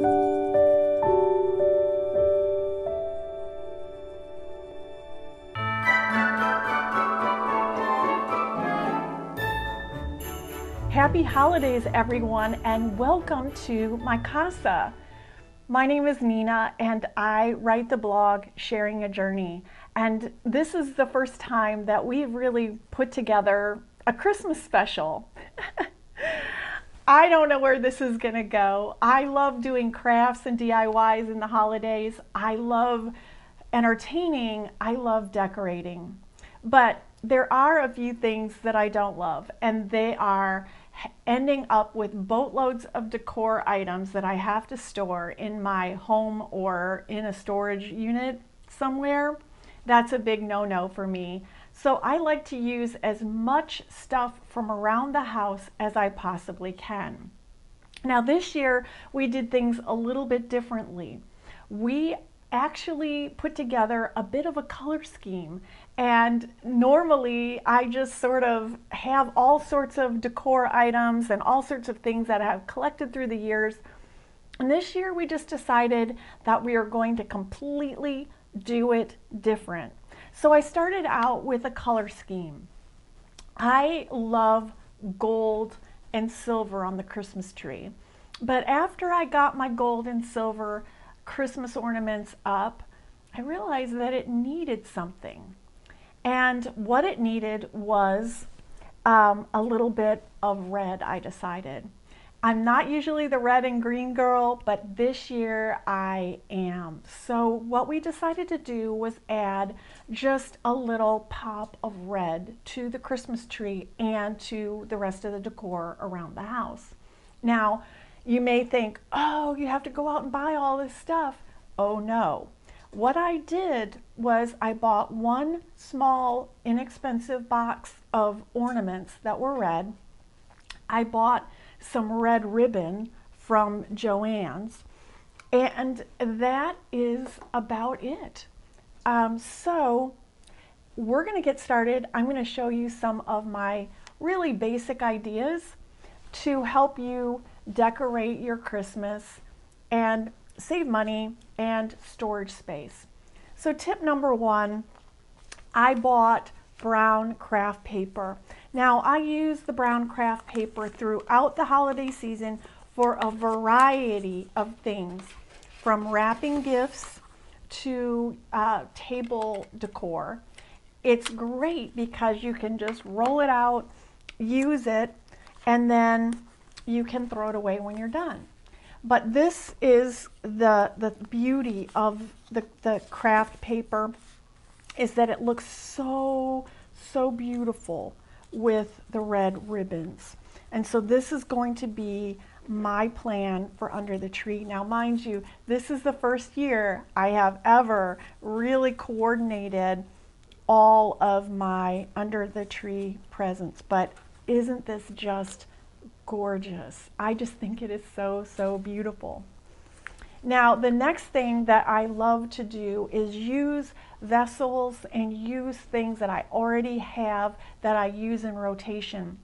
Happy holidays, everyone, and welcome to my casa. My name is Nina, and I write the blog Sharing a Journey. And this is the first time that we've really put together a Christmas special. I don't know where this is going to go. I love doing crafts and DIYs in the holidays. I love entertaining. I love decorating. But there are a few things that I don't love, and they are ending up with boatloads of decor items that I have to store in my home or in a storage unit somewhere. That's a big no-no for me. So I like to use as much stuff from around the house as I possibly can. Now this year we did things a little bit differently. We actually put together a bit of a color scheme and normally I just sort of have all sorts of decor items and all sorts of things that I've collected through the years. And this year we just decided that we are going to completely do it different. So I started out with a color scheme. I love gold and silver on the Christmas tree. But after I got my gold and silver Christmas ornaments up, I realized that it needed something. And what it needed was um, a little bit of red, I decided. I'm not usually the red and green girl, but this year I am. So what we decided to do was add just a little pop of red to the Christmas tree and to the rest of the decor around the house. Now, you may think, oh, you have to go out and buy all this stuff. Oh no. What I did was I bought one small inexpensive box of ornaments that were red. I bought some red ribbon from Joann's and that is about it. Um, so we're going to get started. I'm going to show you some of my really basic ideas to help you decorate your Christmas and save money and storage space. So tip number one, I bought brown craft paper. Now I use the brown craft paper throughout the holiday season for a variety of things from wrapping gifts to uh, table decor. It's great because you can just roll it out, use it, and then you can throw it away when you're done. But this is the, the beauty of the, the craft paper is that it looks so, so beautiful with the red ribbons. And so this is going to be my plan for Under the Tree. Now, mind you, this is the first year I have ever really coordinated all of my Under the Tree presents. But isn't this just gorgeous. I just think it is so, so beautiful. Now, the next thing that I love to do is use vessels and use things that I already have that I use in rotation.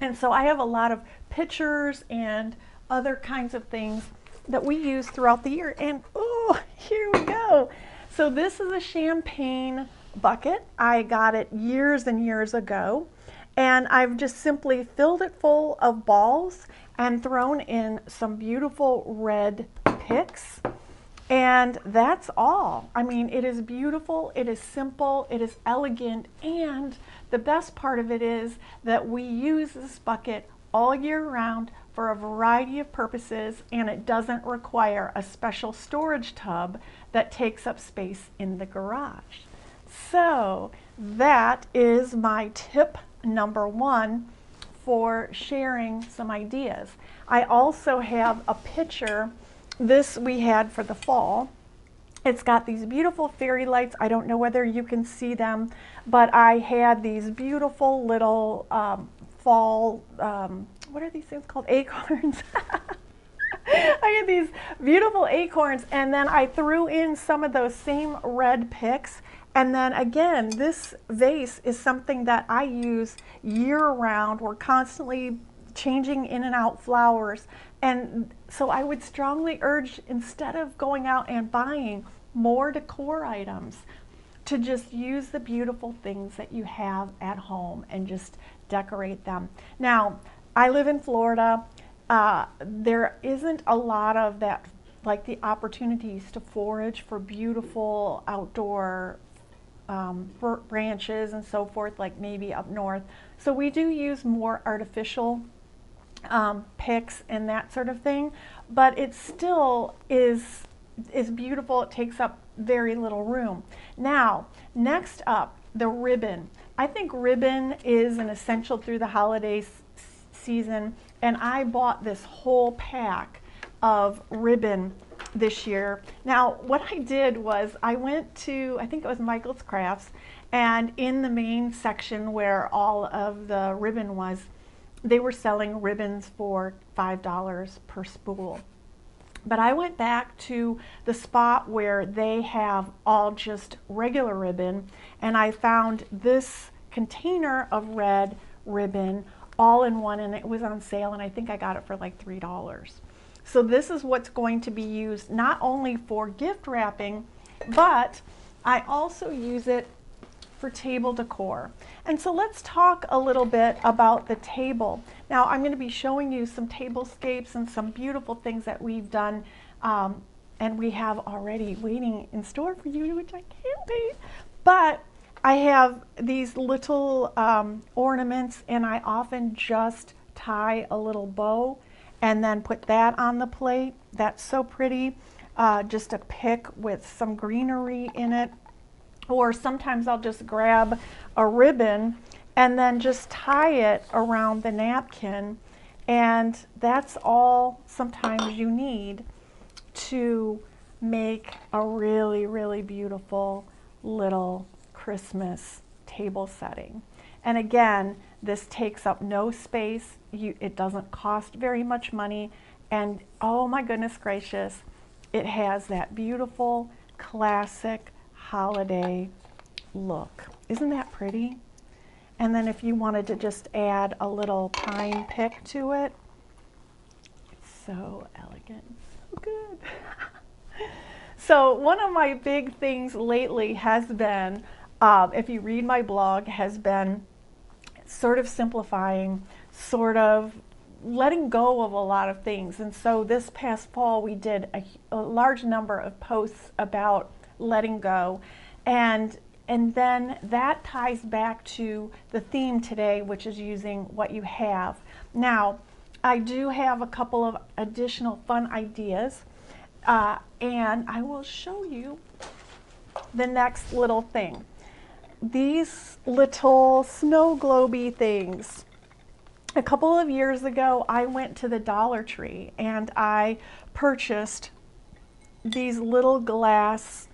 And so I have a lot of pitchers and other kinds of things that we use throughout the year. And oh, here we go. So this is a champagne bucket. I got it years and years ago. And I've just simply filled it full of balls and thrown in some beautiful red picks. And that's all. I mean, it is beautiful, it is simple, it is elegant, and the best part of it is that we use this bucket all year round for a variety of purposes, and it doesn't require a special storage tub that takes up space in the garage. So that is my tip number one for sharing some ideas. I also have a picture, this we had for the fall. It's got these beautiful fairy lights. I don't know whether you can see them, but I had these beautiful little um, fall, um, what are these things called? Acorns. I had these beautiful acorns and then I threw in some of those same red picks and then again, this vase is something that I use year round. We're constantly changing in and out flowers. And so I would strongly urge instead of going out and buying more decor items, to just use the beautiful things that you have at home and just decorate them. Now, I live in Florida. Uh, there isn't a lot of that, like the opportunities to forage for beautiful outdoor um, branches and so forth, like maybe up north. So we do use more artificial um, picks and that sort of thing, but it still is is beautiful. It takes up very little room. Now, next up, the ribbon. I think ribbon is an essential through the holiday season, and I bought this whole pack of ribbon this year. Now, what I did was I went to, I think it was Michael's Crafts, and in the main section where all of the ribbon was, they were selling ribbons for $5 per spool. But I went back to the spot where they have all just regular ribbon, and I found this container of red ribbon all in one, and it was on sale, and I think I got it for like $3. So this is what's going to be used not only for gift wrapping, but I also use it for table decor. And so let's talk a little bit about the table. Now I'm going to be showing you some tablescapes and some beautiful things that we've done um, and we have already waiting in store for you, which I can't wait. But I have these little um, ornaments and I often just tie a little bow and then put that on the plate. That's so pretty. Uh, just a pick with some greenery in it. Or sometimes I'll just grab a ribbon and then just tie it around the napkin. And that's all sometimes you need to make a really, really beautiful little Christmas table setting. And again, this takes up no space. You, it doesn't cost very much money. And oh my goodness gracious, it has that beautiful, classic holiday look. Isn't that pretty? And then if you wanted to just add a little pine pick to it, it's so elegant, so good. so one of my big things lately has been, um, if you read my blog, has been sort of simplifying, sort of letting go of a lot of things. And so this past fall, we did a, a large number of posts about letting go. And and then that ties back to the theme today, which is using what you have. Now, I do have a couple of additional fun ideas, uh, and I will show you the next little thing. These little snow globy things. A couple of years ago, I went to the Dollar Tree and I purchased these little glass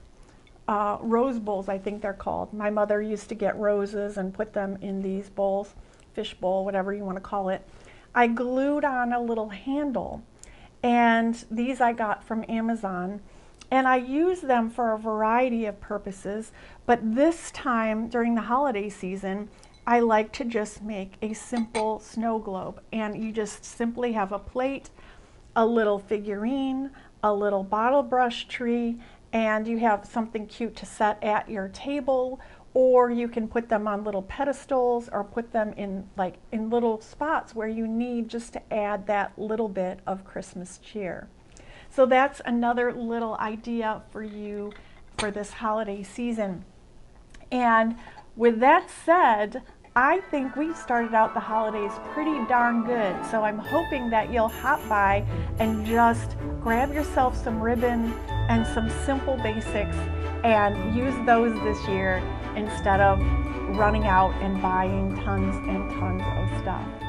uh, rose bowls, I think they're called. My mother used to get roses and put them in these bowls, fish bowl, whatever you want to call it. I glued on a little handle, and these I got from Amazon. And I use them for a variety of purposes, but this time during the holiday season, I like to just make a simple snow globe. And you just simply have a plate, a little figurine, a little bottle brush tree, and you have something cute to set at your table or you can put them on little pedestals or put them in like in little spots where you need just to add that little bit of Christmas cheer. So that's another little idea for you for this holiday season. And with that said, I think we've started out the holidays pretty darn good. So I'm hoping that you'll hop by and just grab yourself some ribbon and some simple basics and use those this year instead of running out and buying tons and tons of stuff.